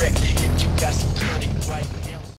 you got some cunning, right?